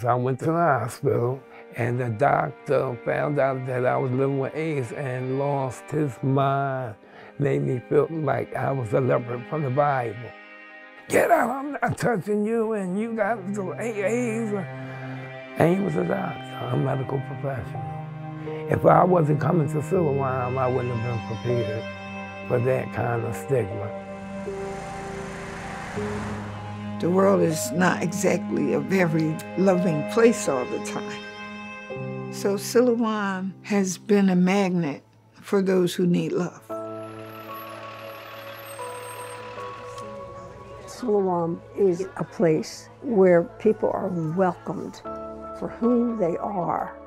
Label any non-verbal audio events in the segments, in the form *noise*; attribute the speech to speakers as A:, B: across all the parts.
A: So I went to the hospital and the doctor found out that I was living with AIDS and lost his mind. Made me feel like I was a leper from the Bible. Get out, I'm not touching you and you got AIDS. And he was a doctor, a medical professional. If I wasn't coming to Siloam, I wouldn't have been prepared for that kind of stigma.
B: The world is not exactly a very loving place all the time. So Siloam has been a magnet for those who need love.
C: Siloam is a place where people are welcomed for who they are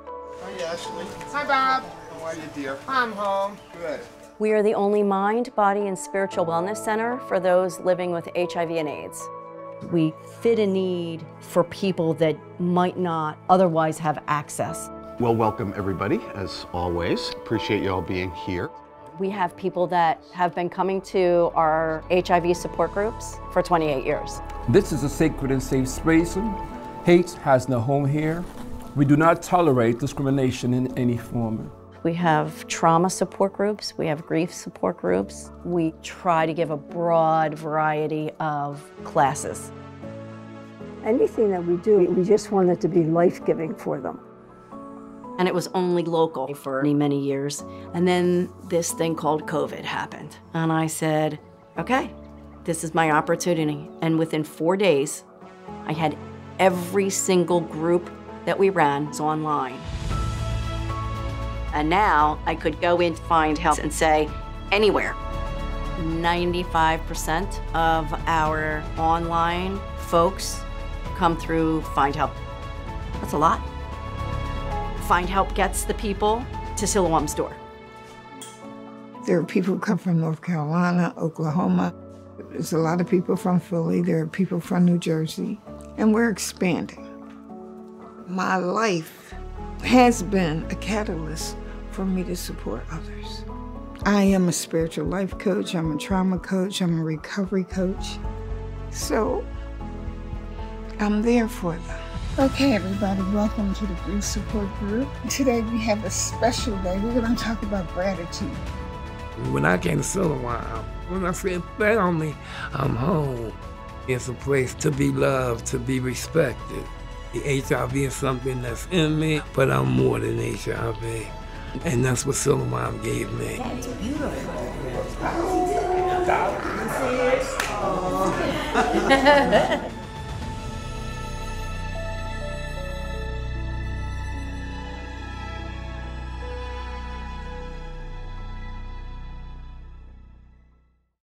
D: Hi, Ashley. Hi, Bob. How are you, dear? I'm home. Good.
E: We are the only mind, body, and spiritual wellness center for those living with HIV and AIDS. We fit a need for people that might not otherwise have access.
F: Well, welcome everybody, as always. Appreciate you all being here.
E: We have people that have been coming to our HIV support groups for 28 years.
G: This is a sacred and safe space. Hate has no home here. We do not tolerate discrimination in any form.
E: We have trauma support groups, we have grief support groups. We try to give a broad variety of classes.
C: Anything that we do, we just want it to be life-giving for them.
E: And it was only local for many, many years. And then this thing called COVID happened. And I said, okay, this is my opportunity. And within four days, I had every single group that we ran was online. And now I could go in to find help and say, anywhere. 95% of our online folks come through Find Help. That's a lot. Find Help gets the people to Siloam's door.
B: There are people who come from North Carolina, Oklahoma. There's a lot of people from Philly. There are people from New Jersey. And we're expanding my life has been a catalyst for me to support others. I am a spiritual life coach, I'm a trauma coach, I'm a recovery coach. So I'm there for them. Okay, everybody, welcome to the Grief Support Group. Today we have a special day. We're going to talk about gratitude.
A: When I came to Siloam, when I said family, I'm home. It's a place to be loved, to be respected. The HIV is something that's in me, but I'm more than HIV. And that's what Siloam gave me.
H: That's beautiful. *laughs*